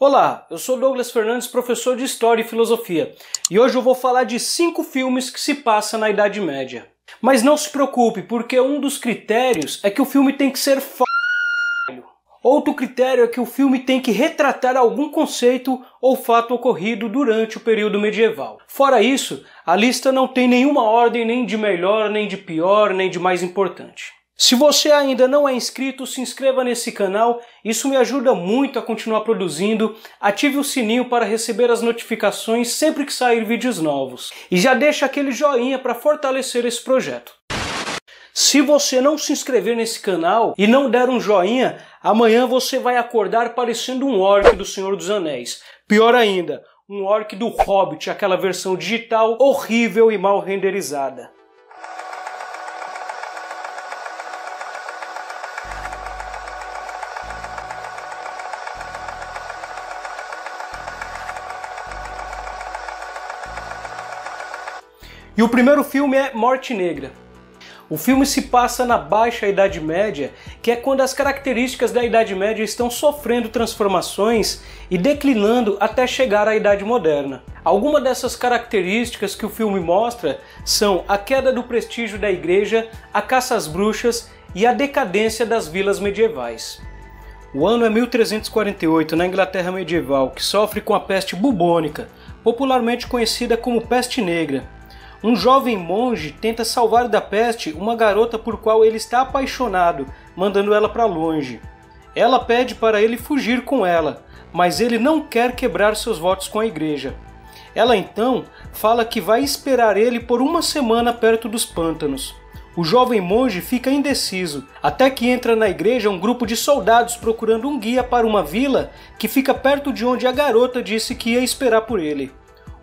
Olá, eu sou Douglas Fernandes, professor de História e Filosofia, e hoje eu vou falar de cinco filmes que se passam na Idade Média. Mas não se preocupe, porque um dos critérios é que o filme tem que ser f... Outro critério é que o filme tem que retratar algum conceito ou fato ocorrido durante o período medieval. Fora isso, a lista não tem nenhuma ordem nem de melhor, nem de pior, nem de mais importante. Se você ainda não é inscrito, se inscreva nesse canal, isso me ajuda muito a continuar produzindo. Ative o sininho para receber as notificações sempre que sair vídeos novos. E já deixa aquele joinha para fortalecer esse projeto. Se você não se inscrever nesse canal e não der um joinha, amanhã você vai acordar parecendo um orc do Senhor dos Anéis. Pior ainda, um orc do Hobbit, aquela versão digital horrível e mal renderizada. E o primeiro filme é Morte Negra. O filme se passa na Baixa Idade Média, que é quando as características da Idade Média estão sofrendo transformações e declinando até chegar à Idade Moderna. Algumas dessas características que o filme mostra são a queda do prestígio da igreja, a caça às bruxas e a decadência das vilas medievais. O ano é 1348 na Inglaterra medieval, que sofre com a peste bubônica, popularmente conhecida como peste negra um jovem monge tenta salvar da peste uma garota por qual ele está apaixonado, mandando ela para longe. Ela pede para ele fugir com ela, mas ele não quer quebrar seus votos com a igreja. Ela então fala que vai esperar ele por uma semana perto dos pântanos. O jovem monge fica indeciso, até que entra na igreja um grupo de soldados procurando um guia para uma vila que fica perto de onde a garota disse que ia esperar por ele.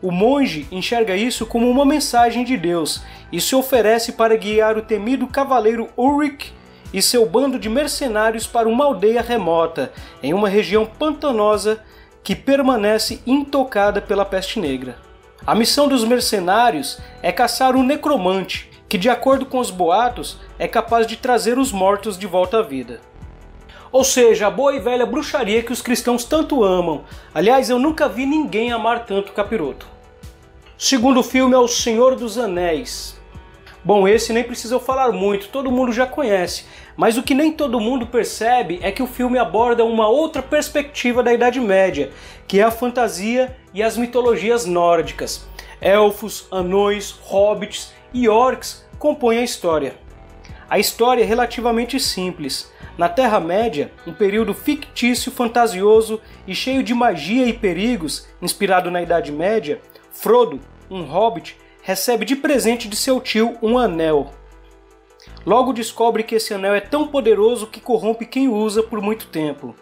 O monge enxerga isso como uma mensagem de Deus e se oferece para guiar o temido cavaleiro Ulrich e seu bando de mercenários para uma aldeia remota, em uma região pantanosa que permanece intocada pela peste negra. A missão dos mercenários é caçar um necromante, que, de acordo com os boatos, é capaz de trazer os mortos de volta à vida. Ou seja, a boa e velha bruxaria que os cristãos tanto amam. Aliás, eu nunca vi ninguém amar tanto capiroto. Segundo filme é O Senhor dos Anéis. Bom, esse nem precisa eu falar muito, todo mundo já conhece. Mas o que nem todo mundo percebe é que o filme aborda uma outra perspectiva da Idade Média, que é a fantasia e as mitologias nórdicas. Elfos, anões, hobbits e orcs compõem a história. A história é relativamente simples. Na Terra-média, um período fictício, fantasioso e cheio de magia e perigos, inspirado na Idade Média, Frodo, um hobbit, recebe de presente de seu tio um anel. Logo descobre que esse anel é tão poderoso que corrompe quem o usa por muito tempo.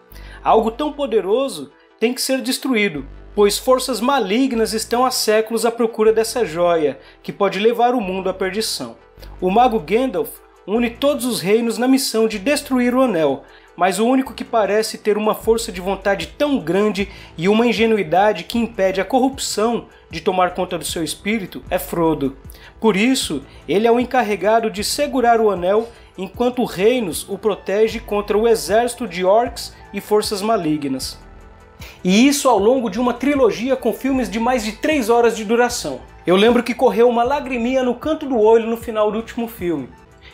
Algo tão poderoso tem que ser destruído, pois forças malignas estão há séculos à procura dessa joia, que pode levar o mundo à perdição. O mago Gandalf une todos os reinos na missão de destruir o anel, mas o único que parece ter uma força de vontade tão grande e uma ingenuidade que impede a corrupção de tomar conta do seu espírito é Frodo. Por isso, ele é o encarregado de segurar o anel enquanto reinos o protege contra o exército de orcs e forças malignas. E isso ao longo de uma trilogia com filmes de mais de 3 horas de duração. Eu lembro que correu uma lagriminha no canto do olho no final do último filme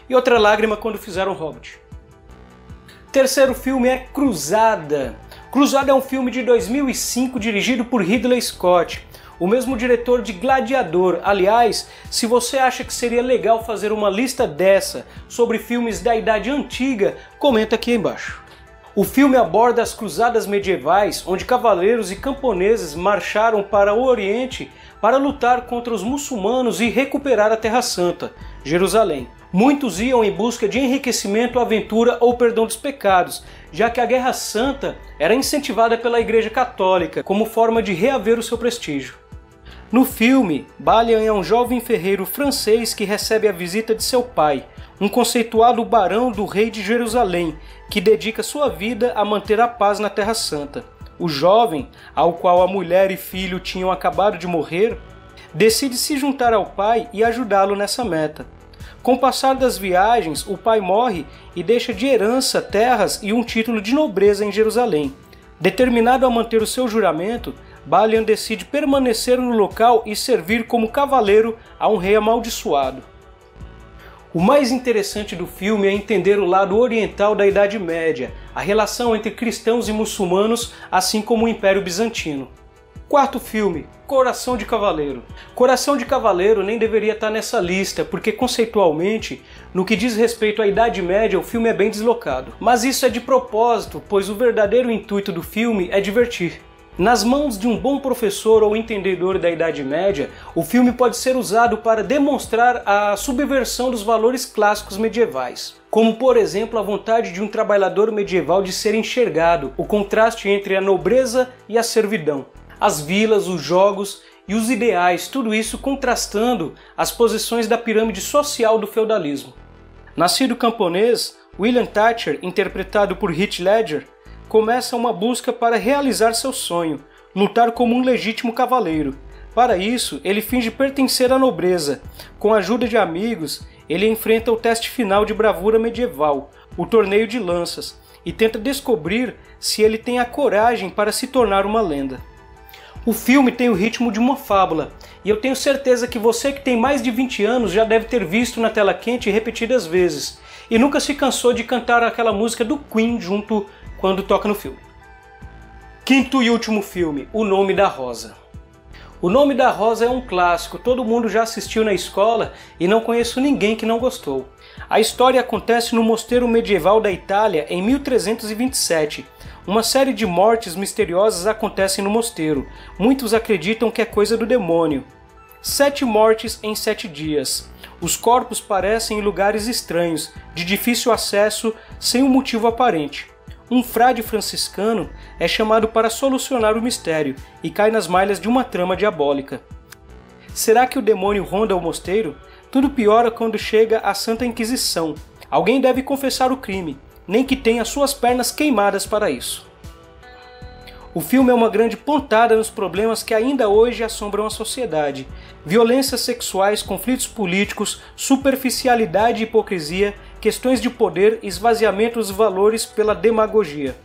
e outra lágrima quando fizeram Hobbit. Terceiro filme é Cruzada. Cruzada é um filme de 2005 dirigido por Ridley Scott, o mesmo diretor de Gladiador. Aliás, se você acha que seria legal fazer uma lista dessa sobre filmes da Idade Antiga, comenta aqui embaixo. O filme aborda as cruzadas medievais, onde cavaleiros e camponeses marcharam para o Oriente para lutar contra os muçulmanos e recuperar a Terra Santa, Jerusalém. Muitos iam em busca de enriquecimento, aventura ou perdão dos pecados, já que a Guerra Santa era incentivada pela Igreja Católica como forma de reaver o seu prestígio. No filme, Balian é um jovem ferreiro francês que recebe a visita de seu pai, um conceituado barão do rei de Jerusalém, que dedica sua vida a manter a paz na Terra Santa. O jovem, ao qual a mulher e filho tinham acabado de morrer, decide se juntar ao pai e ajudá-lo nessa meta. Com o passar das viagens, o pai morre e deixa de herança terras e um título de nobreza em Jerusalém. Determinado a manter o seu juramento, Balian decide permanecer no local e servir como cavaleiro a um rei amaldiçoado. O mais interessante do filme é entender o lado oriental da Idade Média, a relação entre cristãos e muçulmanos, assim como o Império Bizantino. Quarto filme, Coração de Cavaleiro. Coração de Cavaleiro nem deveria estar nessa lista, porque conceitualmente, no que diz respeito à Idade Média, o filme é bem deslocado. Mas isso é de propósito, pois o verdadeiro intuito do filme é divertir. Nas mãos de um bom professor ou entendedor da Idade Média, o filme pode ser usado para demonstrar a subversão dos valores clássicos medievais. Como, por exemplo, a vontade de um trabalhador medieval de ser enxergado, o contraste entre a nobreza e a servidão, as vilas, os jogos e os ideais, tudo isso contrastando as posições da pirâmide social do feudalismo. Nascido camponês, William Thatcher, interpretado por Heath Ledger, começa uma busca para realizar seu sonho, lutar como um legítimo cavaleiro. Para isso, ele finge pertencer à nobreza. Com a ajuda de amigos, ele enfrenta o teste final de bravura medieval, o torneio de lanças, e tenta descobrir se ele tem a coragem para se tornar uma lenda. O filme tem o ritmo de uma fábula, e eu tenho certeza que você que tem mais de 20 anos já deve ter visto na tela quente repetidas vezes, e nunca se cansou de cantar aquela música do Queen junto quando toca no filme. Quinto e último filme, O Nome da Rosa. O Nome da Rosa é um clássico, todo mundo já assistiu na escola e não conheço ninguém que não gostou. A história acontece no mosteiro medieval da Itália em 1327. Uma série de mortes misteriosas acontecem no mosteiro. Muitos acreditam que é coisa do demônio. Sete mortes em sete dias. Os corpos parecem em lugares estranhos, de difícil acesso, sem um motivo aparente um frade franciscano é chamado para solucionar o mistério e cai nas malhas de uma trama diabólica. Será que o demônio ronda o mosteiro? Tudo piora quando chega a Santa Inquisição. Alguém deve confessar o crime, nem que tenha suas pernas queimadas para isso. O filme é uma grande pontada nos problemas que ainda hoje assombram a sociedade: violências sexuais, conflitos políticos, superficialidade e hipocrisia, questões de poder, esvaziamento dos valores pela demagogia.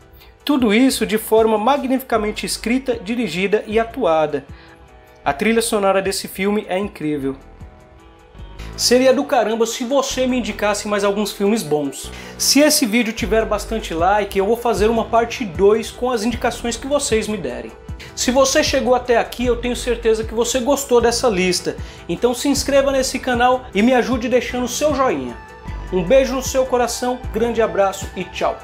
Tudo isso de forma magnificamente escrita, dirigida e atuada. A trilha sonora desse filme é incrível. Seria do caramba se você me indicasse mais alguns filmes bons. Se esse vídeo tiver bastante like, eu vou fazer uma parte 2 com as indicações que vocês me derem. Se você chegou até aqui, eu tenho certeza que você gostou dessa lista. Então se inscreva nesse canal e me ajude deixando seu joinha. Um beijo no seu coração, grande abraço e tchau!